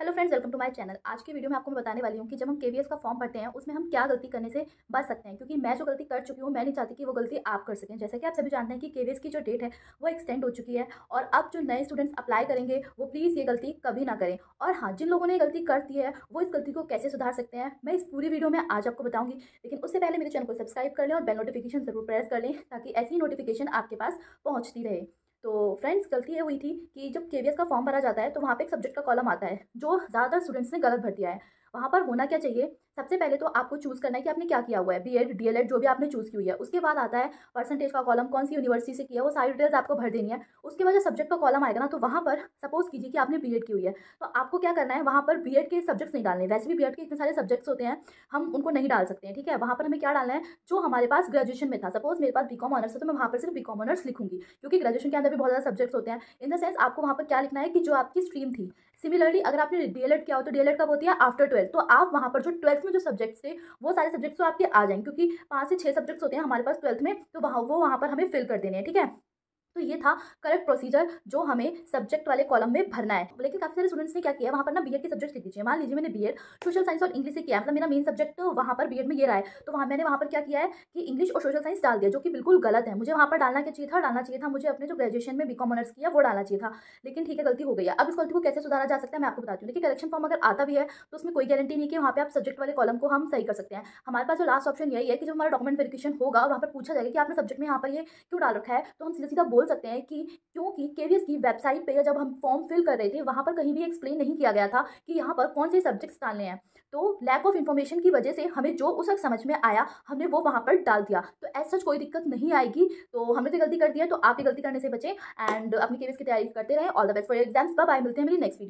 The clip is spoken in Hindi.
Hello friends welcome to my channel आज की वीडियो में आपको मैं बताने वाली हूँ कि जब हम केवीएस का फॉर्म भरते हैं, उसमें हम क्या गलती करने से बच सकते हैं? क्योंकि मैं जो गलती कर चुकी हूँ, मैं नहीं चाहती कि वो गलती आप कर सकें। जैसे कि आप सभी जानते हैं कि केवीएस की जो डेट है, वो एक्सटेंड हो चुकी है और अब जो नए स्टूडेंट्स अप्लाई करेंगे, वो प्लीज़ ये गलती कभी ना करें। और हाँ जिन लोगों ने गलती कर दी है, वो इस गलती को कैसे सुधार सकते हैं, मैं इस पूरी वीडियो में आज आपको बताऊँगी। लेकिन उससे पहले मेरे चैनल को सब्सक्राइब कर लें और बेल नोटिफिकेशन ज़रूर प्रेस कर लें, ताकि ऐसी नोटिफिकेशन आपके पास पहुँचती रहे। तो फ्रेंड्स गलती ये हुई थी कि जब के का फॉर्म भरा जाता है तो वहाँ पे एक सब्जेक्ट का कॉलम आता है, जो ज़्यादातर स्टूडेंट्स ने गलत भर दिया है। वहाँ पर होना क्या चाहिए? सबसे पहले तो आपको चूज़ करना है कि आपने क्या किया हुआ है B Ed D El Ed जो भी आपने चूज़ की हुई है। उसके बाद आता है परसेंटेज का कॉलम कौन सी यूनिवर्सिटी से किया वो सारी डिटेल्स आपको भर देनी है। उसके बाद जब सब्जेक्ट का कॉलम आएगा ना तो वहाँ पर सपोज़ कीजिए कि आपने बी एड की हुई है। तो आपको क्या करना है, वहाँ पर बी एड के सब्जेक्ट्स नहीं डालने वैसे भी बी एड के इतने सारे सब्जेक्ट्स होते हैं, हम उनको नहीं डाल सकते हैं, ठीक है? वहाँ पर हमें क्या डालना है, जो हमारे पास ग्रेजुएशन में था। सपोज़ मेरे पास बी कॉम ऑनर्स है तो मैं वहाँ पर सिर्फ़ बी कॉम ऑनर्स लिखूँगी, क्योंकि ग्रेजुएशन के अंदर भी बहुत ज़्यादा सब्जेक्ट्स होते हैं। इन द सेंस आपको वहाँ पर क्या लिखना है कि जो आपकी स्ट्रीम थी। सिमिलरली अगर आपने डी एल एड किया हो तो डी एल एड कब होती है? आफ्टर ट्वेल्थ तो आप वहाँ पर जो ट्वेल्थ में जो सब्जेक्ट्स थे, वो सारे सब्जेक्ट्स तो आपके आ जाएँगे, क्योंकि पाँच से छः सब्जेक्ट्स होते हैं हमारे पास ट्वेल्थ में तो वहाँ वो वहाँ पर हमें फिल कर देने हैं, ठीक है? तो ये था करेक्ट प्रोसीजर जो हमें सब्जेक्ट वाले कॉलम में भरना है। लेकिन काफ़ी सारे स्टूडेंट्स ने क्या किया, वहाँ पर ना बीएड के सब्जेक्ट लिख दीजिए मान लीजिए मैंने बीएड सोशल साइंस और इंग्लिश से किया मतलब मेरा मेन सब्जेक्ट तो वहाँ पर बीएड में ये रहा है। तो वहाँ मैंने वहाँ पर क्या किया है कि इंग्लिश और सोशल साइंस डाल दिया, जो कि बिल्कुल गलत है। मुझे वहाँ पर डालना क्या चाहिए था? डालना चाहिए था मुझे अपने जो ग्रेजुएशन में बी ऑनर्स किया वो डालना चाहिए था। लेकिन ठीक है, गलती हो गई अब इस गलती को कैसे सुधारा जा सकता है, मैं आपको बताती हूँ। देखिए कलेक्शन फॉर्म अगर आता भी है तो उसमें कोई गारंटी नहीं कि वहाँ पर आप सब्जेक्ट वाले कॉलम को हम सही कर सकते हैं। हमारे पास जो लास्ट ऑप्शन यही है कि जब हमारा डॉक्यूमेंट वेरिफिकेशन होगा वहाँ पर पूछा जाएगा कि आपने सब्जेक्ट में यहाँ पर ये क्यों डाल रखा है तो हम सीधा सीधा सकते हैं कि क्योंकि केवीएस की वेबसाइट पे जब हम फॉर्म फिल कर रहे थे, वहाँ पर कहीं भी एक्सप्लेन नहीं किया गया था कि यहाँ पर कौन से सब्जेक्ट्स डालने हैं। तो लैक ऑफ़ इन्फॉर्मेशन की वजह से हमें जो उस वक्त समझ में आया, हमने वो वहाँ पर डाल दिया। तो ऐसा कोई दिक्कत नहीं आएगी। तो हमने तो गलती कर दिया तो आप भी गलती करने से बचें। एंड अपनी केवीएस की तैयारी करते रहें। All the best for exams bye मिलते हैं मेरी नेक्स्ट वीडियो